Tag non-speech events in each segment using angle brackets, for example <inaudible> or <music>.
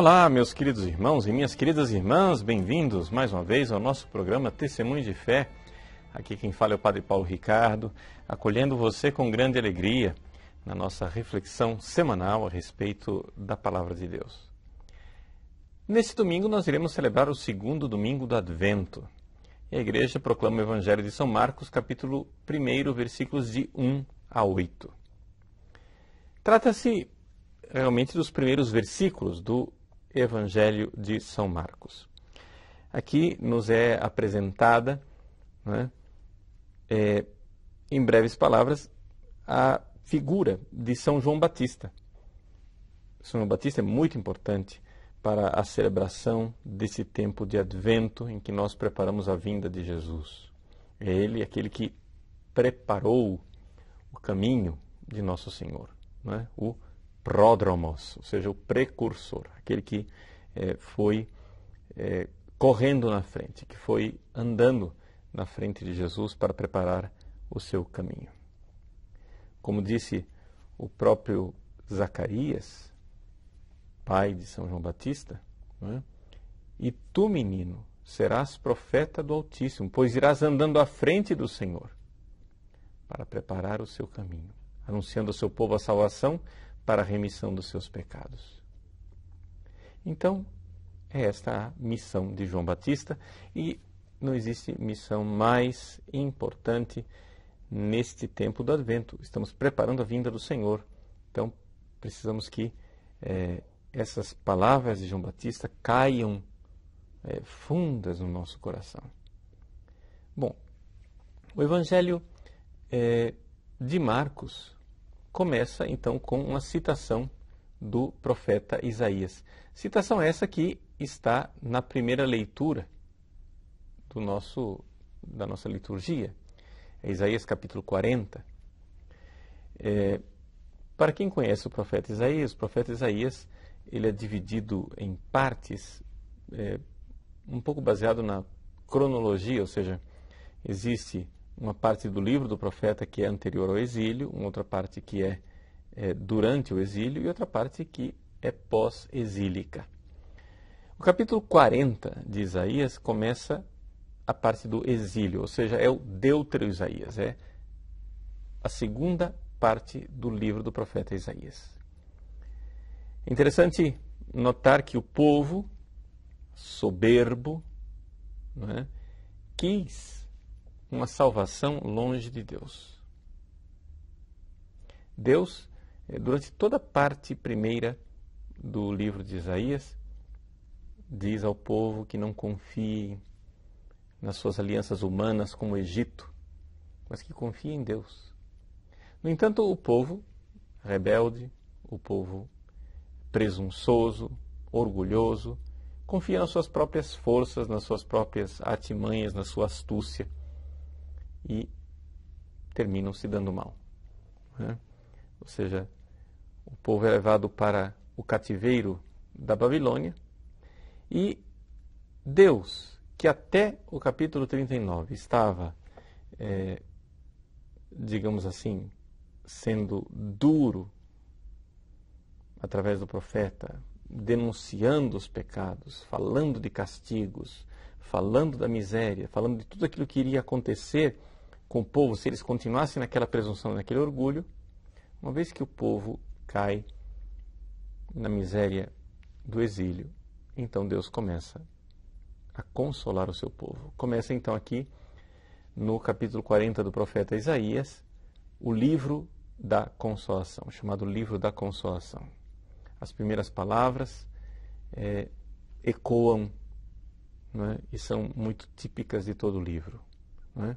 Olá, meus queridos irmãos e minhas queridas irmãs, bem-vindos mais uma vez ao nosso programa Testemunho de Fé. Aqui quem fala é o Padre Paulo Ricardo, acolhendo você com grande alegria na nossa reflexão semanal a respeito da Palavra de Deus. Nesse domingo nós iremos celebrar o segundo domingo do Advento. E a igreja proclama o Evangelho de São Marcos, capítulo 1, versículos de 1 a 8. Trata-se realmente dos primeiros versículos do Evangelho de São Marcos. Aqui nos é apresentada, né, é, em breves palavras, a figura de São João Batista. São João Batista é muito importante para a celebração desse tempo de advento em que nós preparamos a vinda de Jesus. É ele aquele que preparou o caminho de nosso Senhor, né? o pródromos, ou seja, o precursor, aquele que é, foi é, correndo na frente, que foi andando na frente de Jesus para preparar o seu caminho. Como disse o próprio Zacarias, pai de São João Batista, é? e tu, menino, serás profeta do Altíssimo, pois irás andando à frente do Senhor para preparar o seu caminho, anunciando ao seu povo a salvação para a remissão dos seus pecados. Então, é esta a missão de João Batista e não existe missão mais importante neste tempo do Advento. Estamos preparando a vinda do Senhor. Então, precisamos que é, essas palavras de João Batista caiam é, fundas no nosso coração. Bom, o Evangelho é, de Marcos começa então com uma citação do profeta Isaías. Citação essa que está na primeira leitura do nosso, da nossa liturgia. É Isaías capítulo 40. É, para quem conhece o profeta Isaías, o profeta Isaías ele é dividido em partes, é, um pouco baseado na cronologia, ou seja, existe uma parte do livro do profeta que é anterior ao exílio, uma outra parte que é, é durante o exílio e outra parte que é pós-exílica. O capítulo 40 de Isaías começa a parte do exílio, ou seja, é o Deutero Isaías, é a segunda parte do livro do profeta Isaías. Interessante notar que o povo soberbo é, quis uma salvação longe de Deus. Deus, eh, durante toda a parte primeira do livro de Isaías, diz ao povo que não confie nas suas alianças humanas como o Egito, mas que confie em Deus. No entanto, o povo rebelde, o povo presunçoso, orgulhoso, confia nas suas próprias forças, nas suas próprias artimanhas, na sua astúcia e terminam se dando mal. Né? Ou seja, o povo é levado para o cativeiro da Babilônia e Deus, que até o capítulo 39 estava, é, digamos assim, sendo duro através do profeta, denunciando os pecados, falando de castigos, falando da miséria, falando de tudo aquilo que iria acontecer com o povo se eles continuassem naquela presunção, naquele orgulho, uma vez que o povo cai na miséria do exílio, então Deus começa a consolar o seu povo. Começa então aqui no capítulo 40 do profeta Isaías, o livro da consolação, chamado livro da consolação. As primeiras palavras é, ecoam é? e são muito típicas de todo o livro. Não é?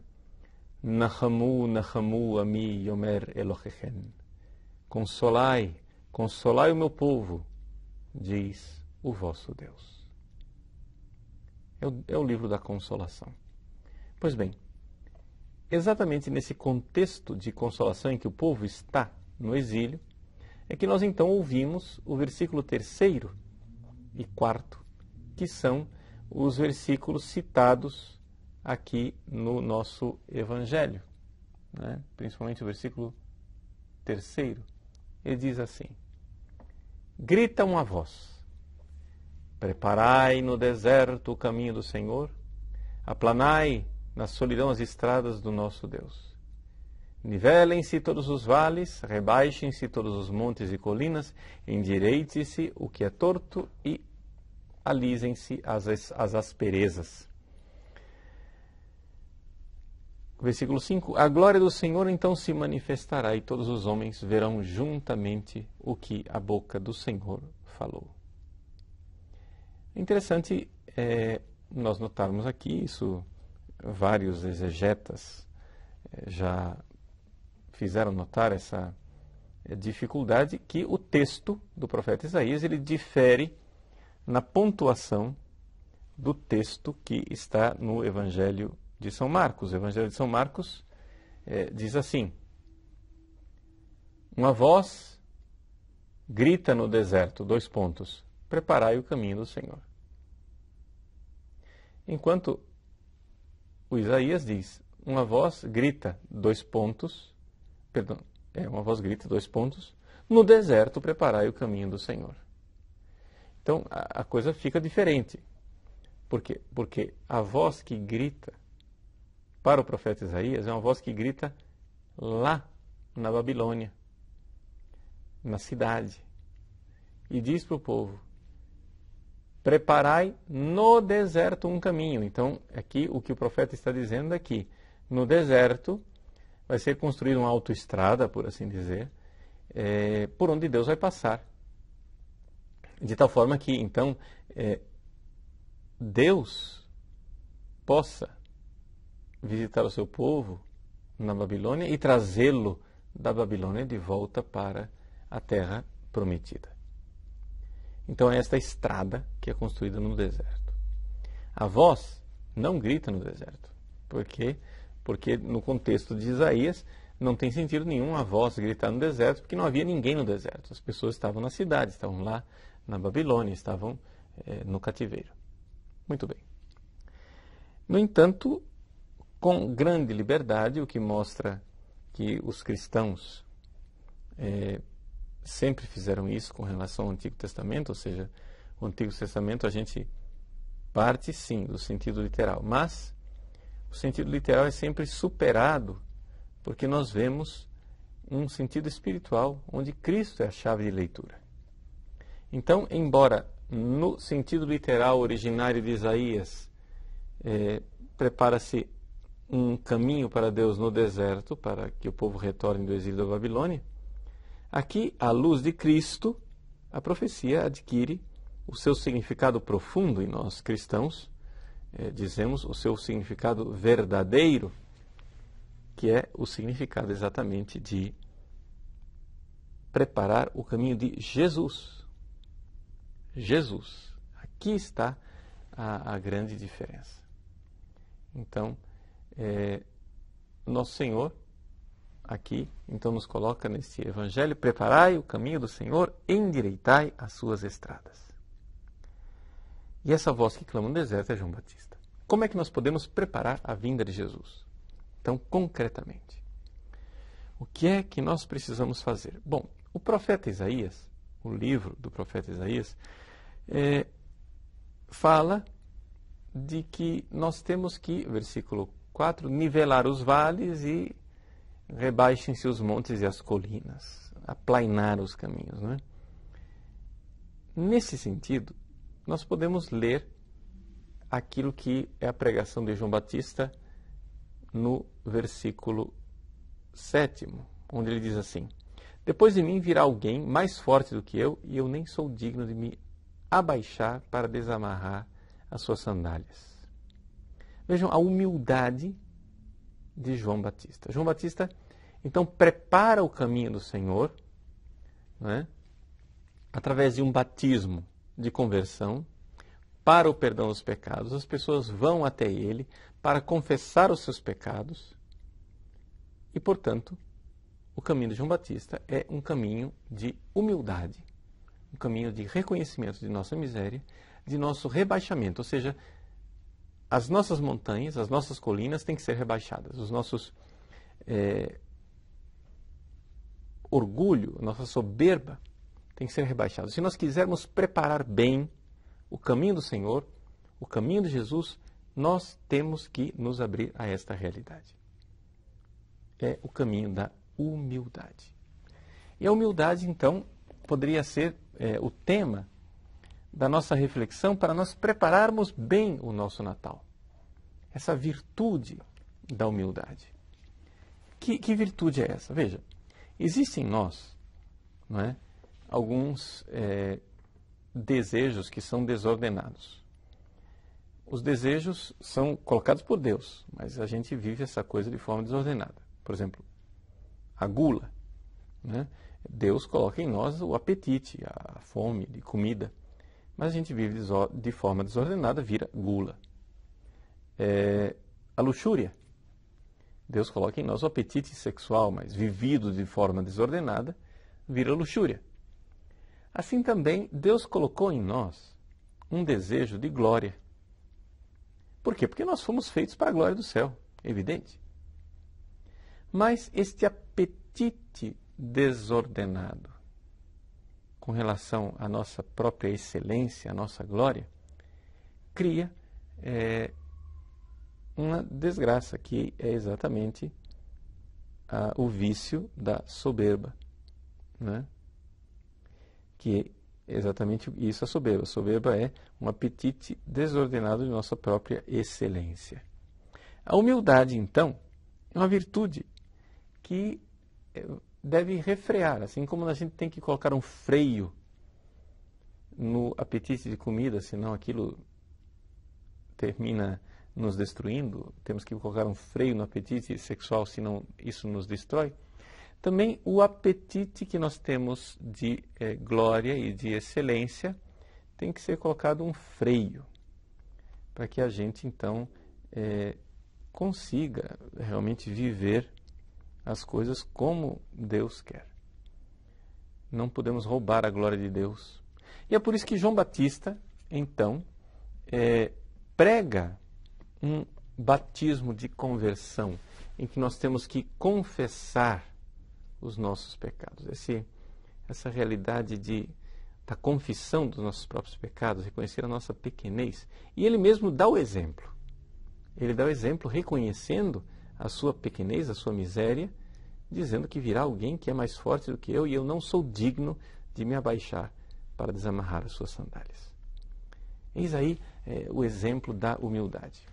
Nahamu, Nahamu, Ami, Yomer Elohechem. Consolai, consolai o meu povo, diz o vosso Deus. É o, é o livro da consolação. Pois bem, exatamente nesse contexto de consolação em que o povo está no exílio, é que nós então ouvimos o versículo terceiro e quarto, que são os versículos citados aqui no nosso Evangelho, né? principalmente o versículo terceiro. Ele diz assim: Grita uma voz, Preparai no deserto o caminho do Senhor, aplanai na solidão as estradas do nosso Deus. Nivelem-se todos os vales, rebaixem-se todos os montes e colinas, endireite-se o que é torto e alisem-se as, as asperezas. Versículo 5: A glória do Senhor então se manifestará e todos os homens verão juntamente o que a boca do Senhor falou. É interessante é, nós notarmos aqui, isso vários exegetas é, já fizeram notar essa é, dificuldade que o texto do profeta Isaías ele difere na pontuação do texto que está no Evangelho de São Marcos. O Evangelho de São Marcos é, diz assim: Uma voz grita no deserto, dois pontos, preparai o caminho do Senhor. Enquanto o Isaías diz, uma voz grita, dois pontos, perdão, é uma voz grita, dois pontos, no deserto preparai o caminho do Senhor. Então a, a coisa fica diferente. Por quê? Porque a voz que grita para o profeta Isaías é uma voz que grita lá na Babilônia, na cidade, e diz para o povo: Preparai no deserto um caminho. Então, aqui o que o profeta está dizendo é que no deserto vai ser construída uma autoestrada, por assim dizer, é, por onde Deus vai passar. De tal forma que, então, é, Deus possa visitar o seu povo na Babilônia e trazê-lo da Babilônia de volta para a terra prometida. Então é esta estrada que é construída no deserto. A voz não grita no deserto. Por quê? Porque no contexto de Isaías não tem sentido nenhum a voz gritar no deserto, porque não havia ninguém no deserto. As pessoas estavam na cidade, estavam lá na Babilônia, estavam é, no cativeiro. Muito bem. No entanto, com grande liberdade, o que mostra que os cristãos é, sempre fizeram isso com relação ao Antigo Testamento, ou seja, o Antigo Testamento a gente parte sim do sentido literal, mas o sentido literal é sempre superado porque nós vemos um sentido espiritual onde Cristo é a chave de leitura. Então, embora no sentido literal originário de Isaías é, prepara-se um caminho para Deus no deserto, para que o povo retorne do exílio da Babilônia, aqui, à luz de Cristo, a profecia adquire o seu significado profundo e nós cristãos é, dizemos o seu significado verdadeiro, que é o significado exatamente de preparar o caminho de Jesus. Jesus. Aqui está a, a grande diferença. Então, é, nosso Senhor aqui então nos coloca nesse evangelho: preparai o caminho do Senhor, endireitai as suas estradas. E essa voz que clama no deserto é João Batista. Como é que nós podemos preparar a vinda de Jesus? Então, concretamente, o que é que nós precisamos fazer? Bom, o profeta Isaías, o livro do profeta Isaías, é, fala de que nós temos que, versículo 4. Nivelar os vales e rebaixem-se os montes e as colinas. Aplainar os caminhos. Não é? Nesse sentido, nós podemos ler aquilo que é a pregação de João Batista no versículo 7, onde ele diz assim: Depois de mim virá alguém mais forte do que eu, e eu nem sou digno de me abaixar para desamarrar as suas sandálias. Vejam a humildade de João Batista. João Batista, então, prepara o caminho do Senhor, né, através de um batismo de conversão para o perdão dos pecados. As pessoas vão até ele para confessar os seus pecados e, portanto, o caminho de João Batista é um caminho de humildade, um caminho de reconhecimento de nossa miséria, de nosso rebaixamento, ou seja, as nossas montanhas, as nossas colinas têm que ser rebaixadas. Os nossos é, orgulho, nossa soberba tem que ser rebaixados. Se nós quisermos preparar bem o caminho do Senhor, o caminho de Jesus, nós temos que nos abrir a esta realidade. É o caminho da humildade. E a humildade, então, poderia ser é, o tema da nossa reflexão para nós prepararmos bem o nosso Natal. Essa virtude da humildade. Que, que virtude é essa? Veja, existem em nós não é, alguns é, desejos que são desordenados. Os desejos são colocados por Deus, mas a gente vive essa coisa de forma desordenada. Por exemplo, a gula. Né? Deus coloca em nós o apetite, a fome de comida, mas a gente vive de forma desordenada, vira gula. É, a luxúria. Deus coloca em nós o apetite sexual, mas vivido de forma desordenada, vira luxúria. Assim também, Deus colocou em nós um desejo de glória. Por quê? Porque nós fomos feitos para a glória do céu, evidente. Mas este apetite desordenado com relação à nossa própria excelência, à nossa glória, cria é, uma desgraça, que é exatamente a, o vício da soberba. Né? Que é exatamente isso a soberba. A soberba é um apetite desordenado de nossa própria excelência. A humildade, então, é uma virtude que é, deve refrear, assim como a gente tem que colocar um freio no apetite de comida, senão aquilo termina nos destruindo, temos que colocar um freio no apetite sexual, senão isso nos destrói. Também o apetite que nós temos de é, glória e de excelência tem que ser colocado um freio para que a gente então é, consiga realmente viver as coisas como Deus quer. Não podemos roubar a glória de Deus. E é por isso que João Batista, então, é, prega um batismo de conversão, em que nós temos que confessar os nossos pecados. Esse, essa realidade de, da confissão dos nossos próprios pecados, reconhecer a nossa pequenez. E ele mesmo dá o exemplo. Ele dá o exemplo reconhecendo a sua pequenez, a sua miséria, dizendo que virá alguém que é mais forte do que eu e eu não sou digno de me abaixar para desamarrar as suas sandálias. Eis aí é, o exemplo da humildade.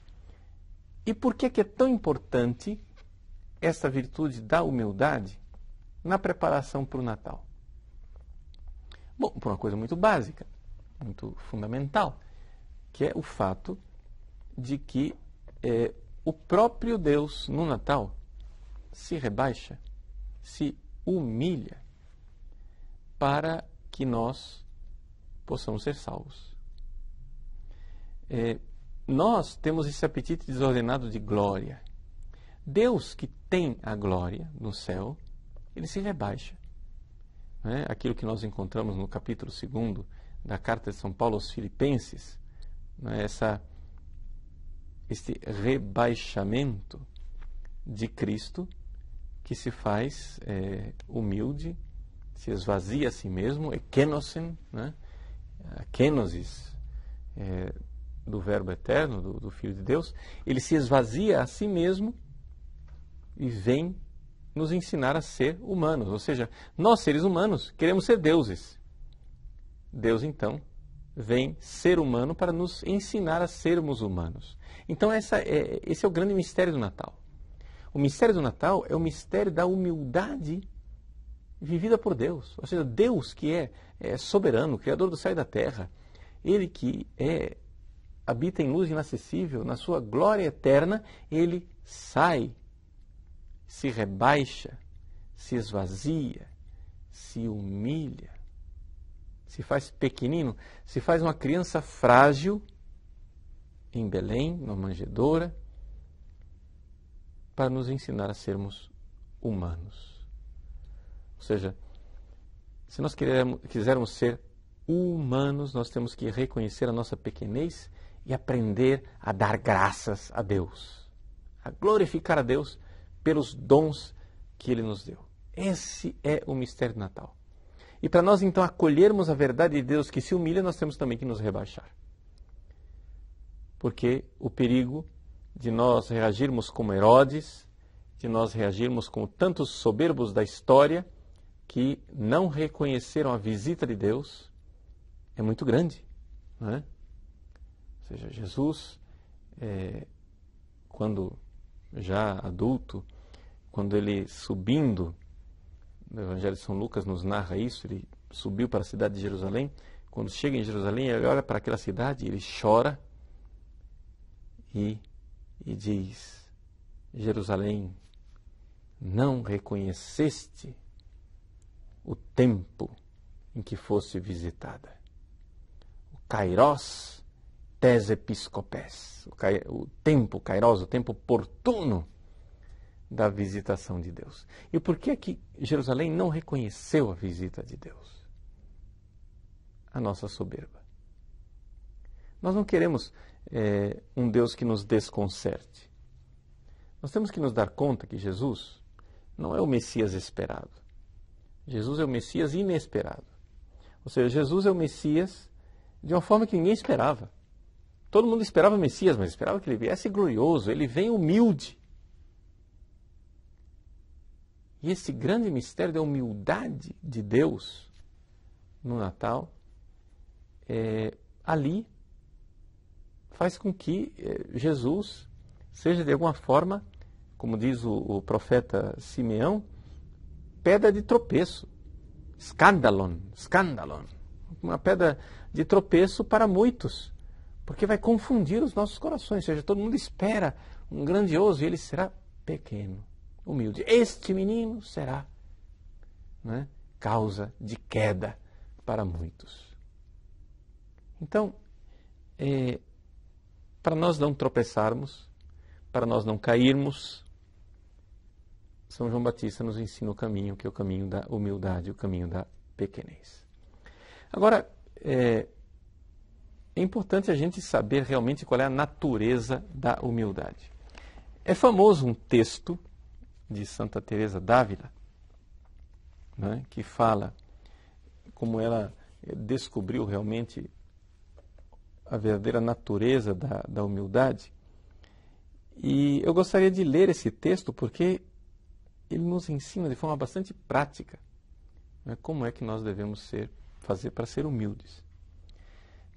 E por que, que é tão importante essa virtude da humildade na preparação para o Natal? Bom, por uma coisa muito básica, muito fundamental, que é o fato de que é, o próprio Deus no Natal se rebaixa, se humilha para que nós possamos ser salvos. É, nós temos esse apetite desordenado de glória. Deus, que tem a glória no céu, ele se rebaixa. É? Aquilo que nós encontramos no capítulo 2 da carta de São Paulo aos Filipenses, é? Essa, este rebaixamento de Cristo que se faz é, humilde, se esvazia a si mesmo, ekenosen, né? a kenosis, é, do Verbo eterno, do, do Filho de Deus, ele se esvazia a si mesmo e vem nos ensinar a ser humanos. Ou seja, nós, seres humanos, queremos ser deuses. Deus, então, vem ser humano para nos ensinar a sermos humanos. Então, essa é, esse é o grande mistério do Natal. O mistério do Natal é o mistério da humildade vivida por Deus. Ou seja, Deus que é, é soberano, Criador do céu e da terra, Ele que é habita em luz inacessível, na sua glória eterna, ele sai, se rebaixa, se esvazia, se humilha, se faz pequenino, se faz uma criança frágil em Belém, numa manjedoura, para nos ensinar a sermos humanos. Ou seja, se nós quisermos ser humanos, nós temos que reconhecer a nossa pequenez e aprender a dar graças a Deus, a glorificar a Deus pelos dons que Ele nos deu. Esse é o mistério do Natal. E para nós então acolhermos a verdade de Deus que se humilha, nós temos também que nos rebaixar. porque o perigo de nós reagirmos como Herodes, de nós reagirmos como tantos soberbos da história que não reconheceram a visita de Deus é muito grande. Não é? Ou seja, Jesus, é, quando já adulto, quando ele subindo, no Evangelho de São Lucas nos narra isso, ele subiu para a cidade de Jerusalém. Quando chega em Jerusalém, ele olha para aquela cidade, ele chora e, e diz: Jerusalém, não reconheceste o tempo em que fosse visitada. O Kairos tes episcopes, o, o tempo Kairos, o tempo oportuno da visitação de Deus. E por que é que Jerusalém não reconheceu a visita de Deus? A nossa soberba. Nós não queremos é, um Deus que nos desconcerte. Nós temos que nos dar conta que Jesus não é o Messias esperado. Jesus é o Messias inesperado. Ou seja, Jesus é o Messias de uma forma que ninguém esperava. Todo mundo esperava o Messias, mas esperava que ele viesse glorioso. Ele vem humilde. E esse grande mistério da humildade de Deus no Natal, é, ali faz com que é, Jesus seja de alguma forma, como diz o, o profeta Simeão, pedra de tropeço. Scandalon, scandalon. Uma pedra de tropeço para muitos, porque vai confundir os nossos corações. Ou seja, todo mundo espera um grandioso e ele será pequeno humilde. Este menino será né, causa de queda para muitos. Então, é, para nós não tropeçarmos, para nós não cairmos, São João Batista nos ensina o caminho, que é o caminho da humildade, o caminho da pequenez. Agora, é, é importante a gente saber realmente qual é a natureza da humildade. É famoso um texto de Santa Teresa d'Ávila, né, que fala como ela descobriu realmente a verdadeira natureza da, da humildade. E eu gostaria de ler esse texto porque ele nos ensina de forma bastante prática né, como é que nós devemos ser, fazer para ser humildes.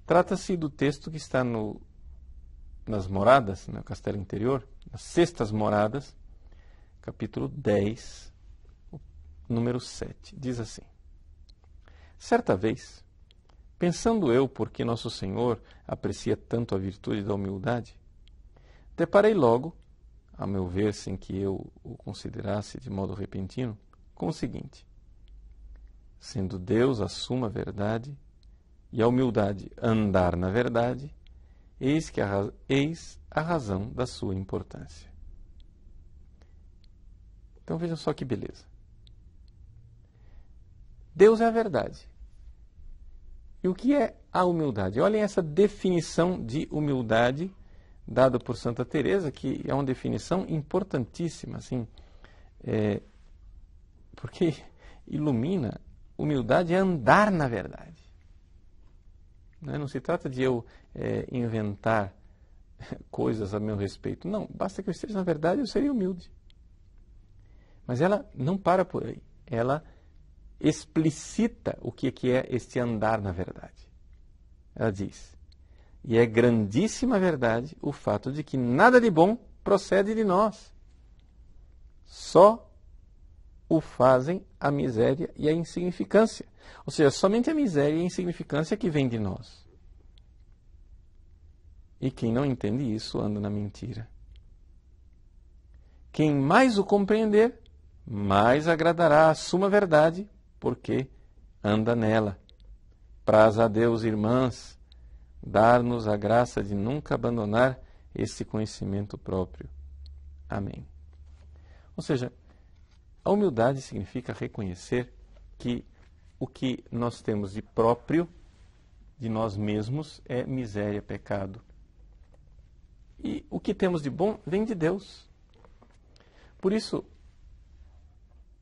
Trata-se do texto que está no, nas moradas, no castelo interior, nas sextas moradas, capítulo 10, número 7. Diz assim: Certa vez, pensando eu por que Nosso Senhor aprecia tanto a virtude da humildade, deparei logo, a meu ver, sem que eu o considerasse de modo repentino, com o seguinte: sendo Deus a suma verdade e a humildade andar na verdade, eis, que a, eis a razão da sua importância. Então vejam só que beleza. Deus é a verdade. E o que é a humildade? Olhem essa definição de humildade dada por Santa Teresa, que é uma definição importantíssima, assim, é, porque ilumina. Humildade é andar na verdade. Não, é? não se trata de eu é, inventar <laughs> coisas a meu respeito. Não, basta que eu esteja na verdade, eu seria humilde. Mas ela não para por aí. Ela explicita o que é este andar na verdade. Ela diz: E é grandíssima verdade o fato de que nada de bom procede de nós. Só o fazem a miséria e a insignificância. Ou seja, somente a miséria e a insignificância que vem de nós. E quem não entende isso anda na mentira. Quem mais o compreender mais agradará a suma verdade, porque anda nela. Praz a Deus, irmãs, dar-nos a graça de nunca abandonar esse conhecimento próprio. Amém. Ou seja, a humildade significa reconhecer que o que nós temos de próprio, de nós mesmos, é miséria, pecado. E o que temos de bom vem de Deus. Por isso,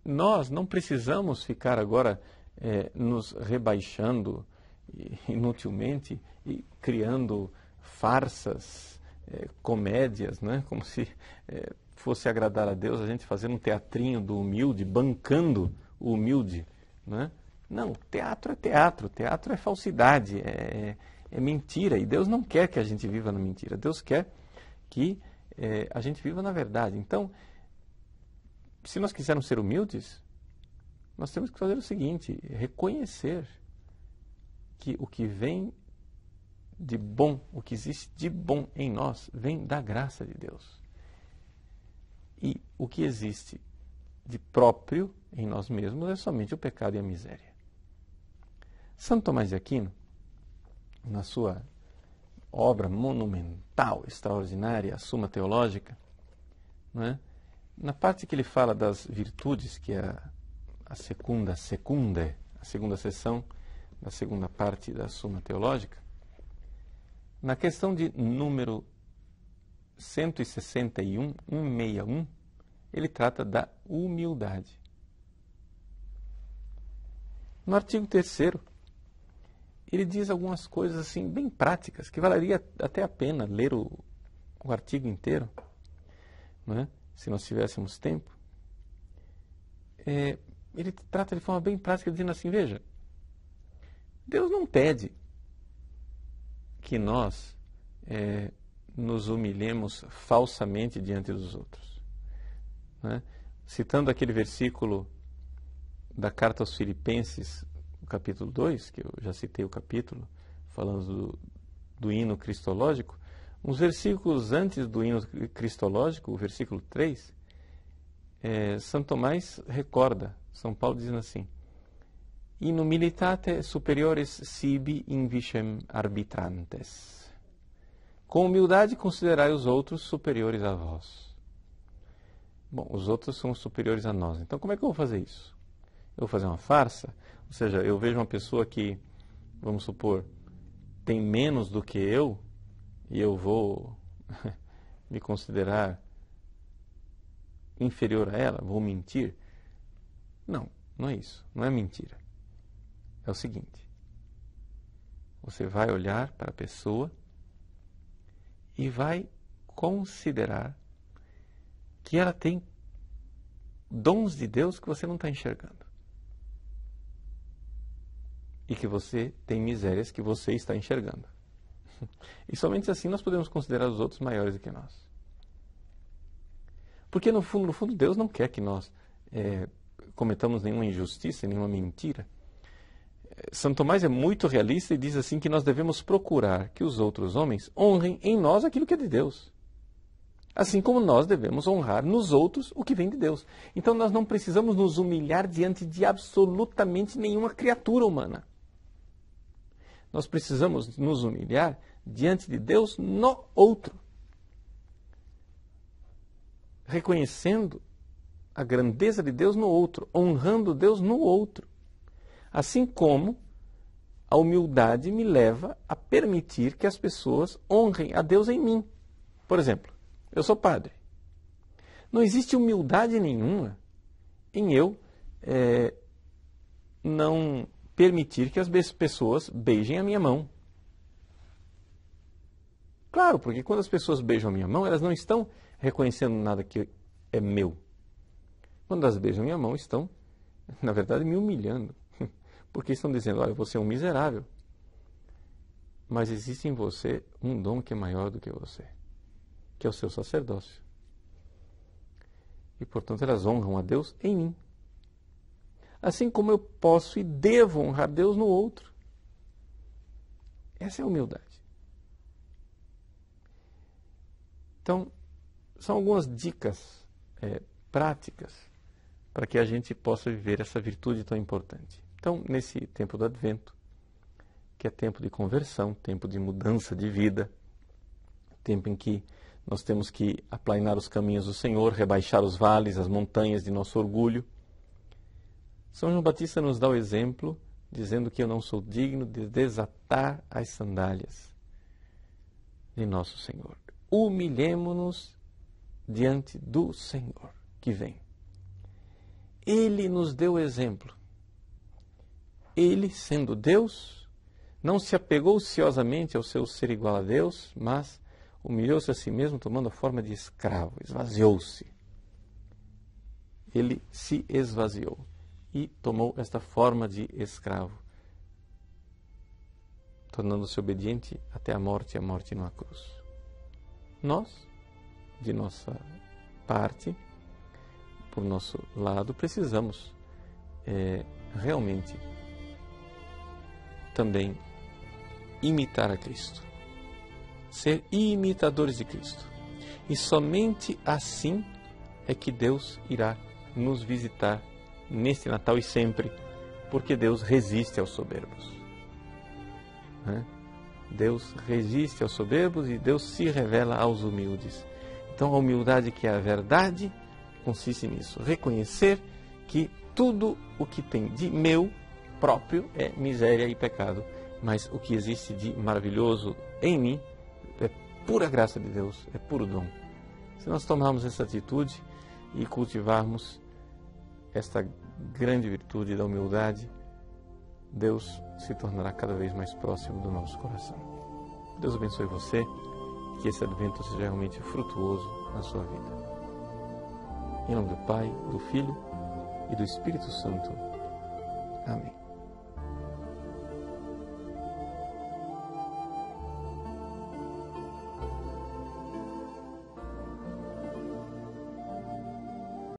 nós não precisamos ficar agora é, nos rebaixando <laughs> inutilmente e criando farsas, é, comédias, né? como se é, fosse agradar a Deus a gente fazendo um teatrinho do humilde, bancando o humilde. Né? Não, teatro é teatro, teatro é falsidade, é, é, mentira. E Deus não quer que a gente viva na mentira. Deus quer que é, a gente viva na verdade. Então, se nós quisermos ser humildes, nós temos que fazer o seguinte: reconhecer que o que vem de bom, o que existe de bom em nós, vem da graça de Deus. E o que existe de próprio em nós mesmos é somente o pecado e a miséria. Santo Tomás de Aquino, na sua obra monumental, extraordinária, a Suma Teológica, é? Na parte que ele fala das virtudes, que é a, a segunda secunda, a segunda sessão da segunda parte da Suma Teológica, na questão de número 161, 161, ele trata da humildade. No artigo 3 ele diz algumas coisas assim bem práticas, que valeria até a pena ler o, o artigo inteiro, né, se nós tivéssemos tempo. É, ele trata de forma bem prática, dizendo assim: veja, Deus não pede que nós é, nos humilhemos falsamente diante dos outros. Né? Citando aquele versículo da carta aos Filipenses, capítulo 2, que eu já citei o capítulo, falando do, do hino cristológico, uns versículos antes do hino cristológico, o versículo 3, é, São Tomás recorda, São Paulo dizendo assim, In humilitate superiores sibi in vicem arbitrantes. Com humildade considerai os outros superiores a vós. Bom, os outros são superiores a nós. Então como é que eu vou fazer isso? Eu vou fazer uma farsa? Ou seja, eu vejo uma pessoa que, vamos supor, tem menos do que eu e eu vou <laughs> me considerar inferior a ela, vou mentir? Não, não é isso. Não é mentira é o seguinte: você vai olhar para a pessoa e vai considerar que ela tem dons de Deus que você não está enxergando. E que você tem misérias que você está enxergando. <laughs> E somente assim nós podemos considerar os outros maiores do que nós. Porque no fundo, no fundo, Deus não quer que nós é, cometamos nenhuma injustiça, nenhuma mentira. Santo Tomás é muito realista e diz assim que nós devemos procurar que os outros homens honrem em nós aquilo que é de Deus. Assim como nós devemos honrar nos outros o que vem de Deus. Então nós não precisamos nos humilhar diante de absolutamente nenhuma criatura humana. Nós precisamos nos humilhar diante de Deus no outro. Reconhecendo a grandeza de Deus no outro, honrando Deus no outro. Assim como a humildade me leva a permitir que as pessoas honrem a Deus em mim. Por exemplo, eu sou padre. Não existe humildade nenhuma em eu é, não permitir que as pessoas beijem a minha mão. Claro, porque quando as pessoas beijam a minha mão, elas não estão reconhecendo nada que é meu. Quando elas beijam a minha mão, estão, na verdade, me humilhando. <laughs> Porque estão dizendo, olha, você é um miserável. Mas existe em você um dom que é maior do que você, que é o seu sacerdócio. E, portanto, elas honram a Deus em mim. Assim como eu posso e devo honrar Deus no outro. Essa é a humildade. Então, são algumas dicas é, práticas para que a gente possa viver essa virtude tão importante. Então, nesse tempo do advento, que é tempo de conversão, tempo de mudança de vida, tempo em que nós temos que aplainar os caminhos do Senhor, rebaixar os vales, as montanhas de nosso orgulho. São João Batista nos dá o exemplo, dizendo que eu não sou digno de desatar as sandálias de nosso Senhor. Humilhemo-nos diante do Senhor que vem. Ele nos deu exemplo ele, sendo Deus, Não se apegou ociosamente ao seu ser igual a Deus, mas humilhou-se a si mesmo, tomando a forma de escravo, esvaziou-se. Ele se esvaziou e tomou esta forma de escravo, tornando-se obediente até a morte e a morte numa cruz. Nós, de nossa parte, por nosso lado, precisamos é, realmente também imitar a Cristo ser imitadores de Cristo. E somente assim é que Deus irá nos visitar neste Natal e sempre, porque Deus resiste aos soberbos. Né? Deus resiste aos soberbos e Deus se revela aos humildes. Então, a humildade, que é a verdade, consiste nisso: reconhecer que tudo o que tem de meu próprio é miséria e pecado, mas o que existe de maravilhoso em mim é pura graça de Deus, é puro dom. Se nós tomarmos essa atitude e cultivarmos esta grande virtude da humildade, Deus se tornará cada vez mais próximo do nosso coração. Deus abençoe você, que esse advento seja realmente frutuoso na sua vida. Em nome do Pai, do Filho e do Espírito Santo. Amém.